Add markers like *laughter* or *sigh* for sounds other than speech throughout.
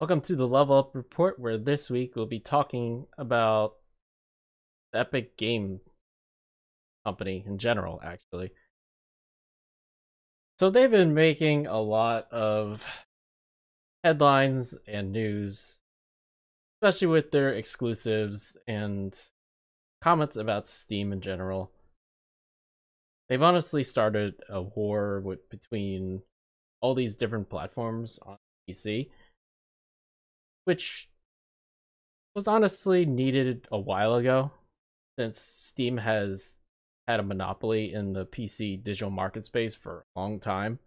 Welcome to the Level Up Report, where this week we'll be talking about the Epic Game Company in general, actually. So they've been making a lot of headlines and news, especially with their exclusives and comments about Steam in general. They've honestly started a war with, between all these different platforms on PC, which was honestly needed a while ago since Steam has had a monopoly in the PC digital market space for a long time.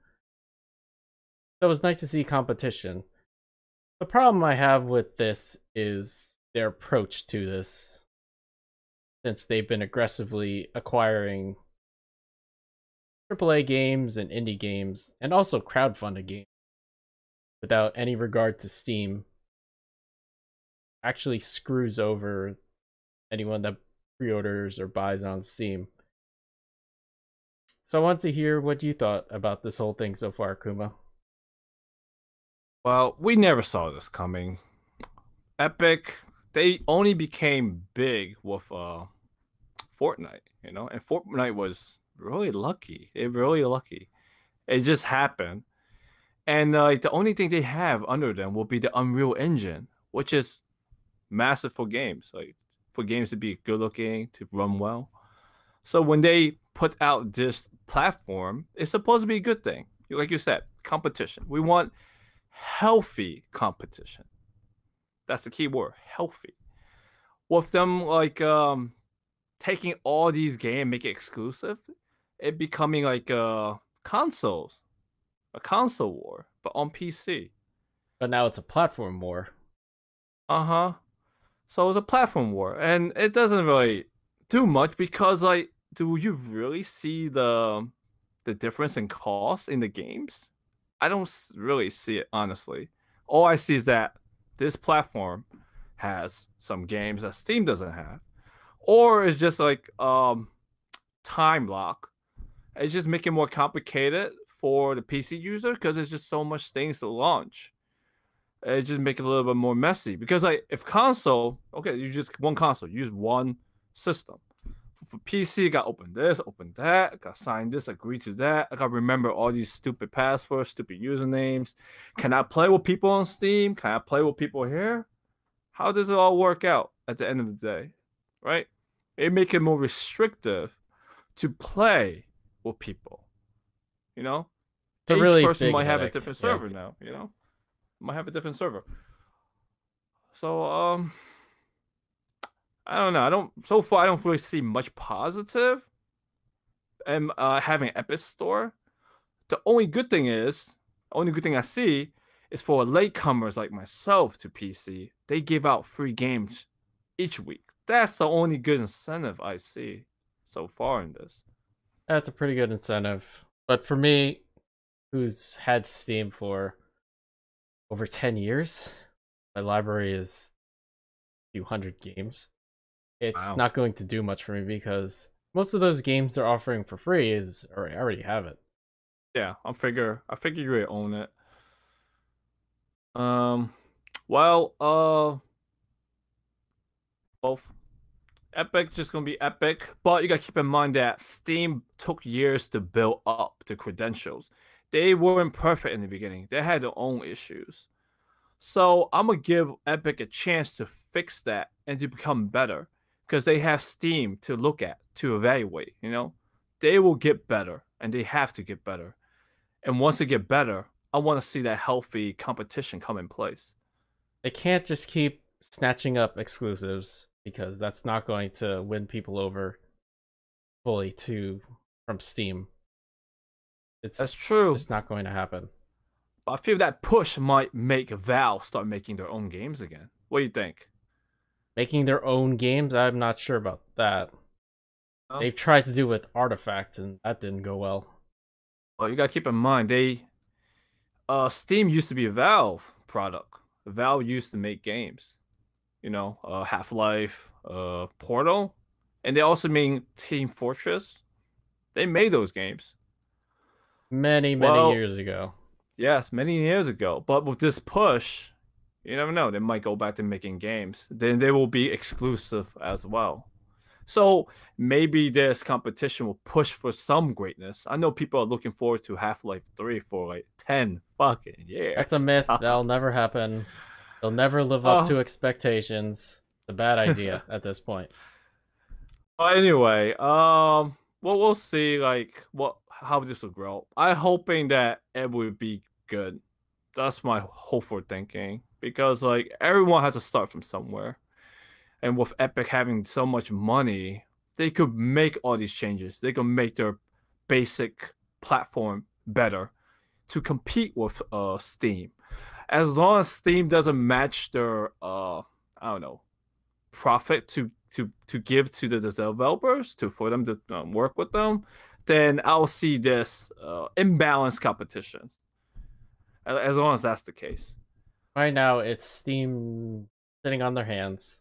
So it was nice to see competition. The problem I have with this is their approach to this, since they've been aggressively acquiring AAA games and indie games, and also crowdfunded games, without any regard to Steam, actually screws over anyone that pre-orders or buys on Steam. So I want to hear what you thought about this whole thing so far, Kuma. Well, we never saw this coming. Epic, they only became big with uh Fortnite, you know, and Fortnite was really lucky. It really lucky. It just happened. And uh, the only thing they have under them will be the Unreal Engine, which is massive for games, like for games to be good looking, to run well. So when they put out this platform, it's supposed to be a good thing. Like you said, competition. We want healthy competition. That's the key word, healthy. With them like um taking all these games, make it exclusive, it becoming like uh consoles, a console war, but on PC. But now it's a platform war. Uh huh. So it's a platform war, and it doesn't really do much because like do you really see the the difference in cost in the games? I don't really see it honestly. All I see is that this platform has some games that Steam doesn't have, or it's just like um time lock. It's just making it more complicated for the PC user because there's just so much things to launch. It just make it a little bit more messy because like if console, okay, you just one console, use one system for PC, got open this, open that, got sign this, agree to that. I gotta remember all these stupid passwords, stupid usernames. Can I play with people on Steam? Can I play with people here? How does it all work out at the end of the day? Right? It make it more restrictive to play with people. You know? It's Each really person might have a different yeah. server now, you know? Might have a different server. So um I don't know. I don't so far I don't really see much positive. And uh having Epic Store. The only good thing is, only good thing I see is for latecomers like myself to PC, they give out free games each week. That's the only good incentive I see so far in this. That's a pretty good incentive. But for me, who's had Steam for over 10 years, my library is a few hundred games. It's Wow. not going to do much for me because most of those games they're offering for free is or I already have it. Yeah, I figure I figure you really own it. Um well, uh both Epic just gonna be epic, but you gotta keep in mind that Steam took years to build up the credentials. They weren't perfect in the beginning. They had their own issues. So I'm gonna give Epic a chance to fix that and to become better. Because they have Steam to look at, to evaluate, you know? They will get better and they have to get better. And once they get better, I want to see that healthy competition come in place. They can't just keep snatching up exclusives because that's not going to win people over fully to from Steam. It's That's true. It's not going to happen. But I feel that push might make Valve start making their own games again. What do you think? Making their own games, I'm not sure about that. Oh. They've tried to do with Artifact and that didn't go well. Well, you gotta keep in mind they, uh, Steam used to be a Valve product. Valve used to make games, you know, uh, Half Life, uh, Portal, and they also made Team Fortress. They made those games. Many, many Well- years ago. Yes, many years ago. But with this push, You never know. They might go back to making games. Then they will be exclusive as well. So maybe this competition will push for some greatness. I know people are looking forward to Half Life 3 for like 10 fucking years. That's a myth. *laughs* That'll never happen. They'll never live up to expectations. It's a bad idea *laughs* at this point. But anyway, um, well, we'll see like what how this will grow. I'm hoping that it will be good. That's my hopeful thinking because like everyone has to start from somewhere and with Epic having so much money, they could make all these changes. They could make their basic platform better to compete with uh, Steam. As long as Steam doesn't match their uh, I don't know profit to to to give to the developers to for them to um, work with them, then I'll see this uh, imbalanced competition. As long as that's the case. Right now, it's Steam sitting on their hands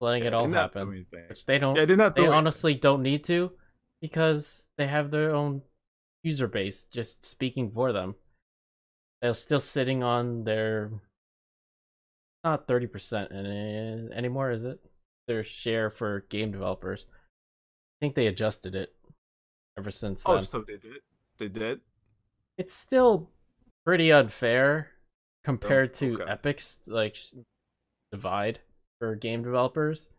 letting yeah, it all happen, which they don't. Yeah, they're not. They honestly don't need to, because they have their own user base just speaking for them. They're still sitting on their not thirty percent anymore, is it? Their share for game developers. I think they adjusted it ever since oh, then. Oh, so they did. They did. It's still pretty unfair compared oh, okay. to Epic's like divide for game developers.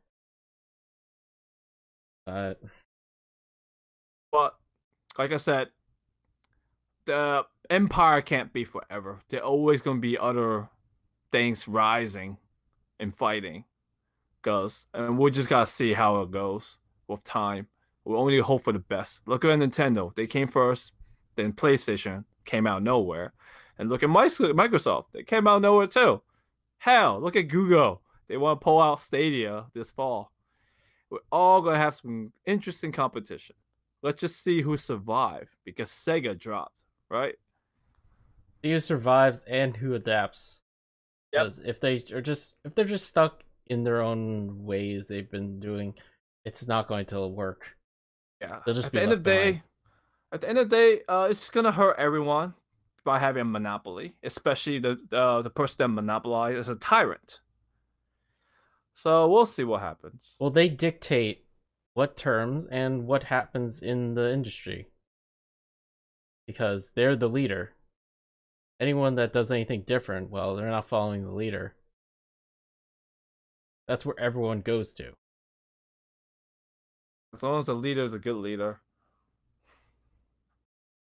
But but like I said, the empire can't be forever. There always gonna be other things rising and fighting. Cause and we just gotta see how it goes with time. We only hope for the best. Look at Nintendo. They came first, then PlayStation came out nowhere. And look at Microsoft. They came out nowhere too. Hell, look at Google. They want to pull out Stadia this fall. We're all going to have some interesting competition. Let's just see who survive because Sega dropped, right? See who survives and who adapts. Because yep. if they are just if they're just stuck in their own ways they've been doing, it's not going to work. Yeah. They'll just at the end of the day, at the end of the day, uh, it's gonna hurt everyone by having a monopoly, especially the uh, the person that monopolizes a tyrant. So we'll see what happens. Well, they dictate what terms and what happens in the industry because they're the leader. Anyone that does anything different, well, they're not following the leader. That's where everyone goes to. As long as the leader is a good leader.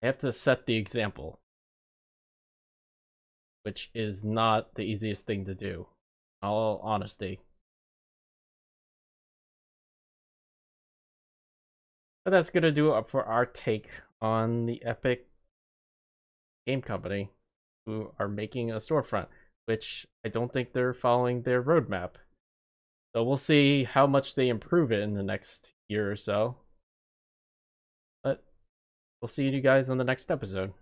They have to set the example. Which is not the easiest thing to do. all honesty. But that's gonna do it for our take on the Epic Game Company, who are making a storefront, which I don't think they're following their roadmap. So we'll see how much they improve it in the next year or so. But we'll see you guys on the next episode.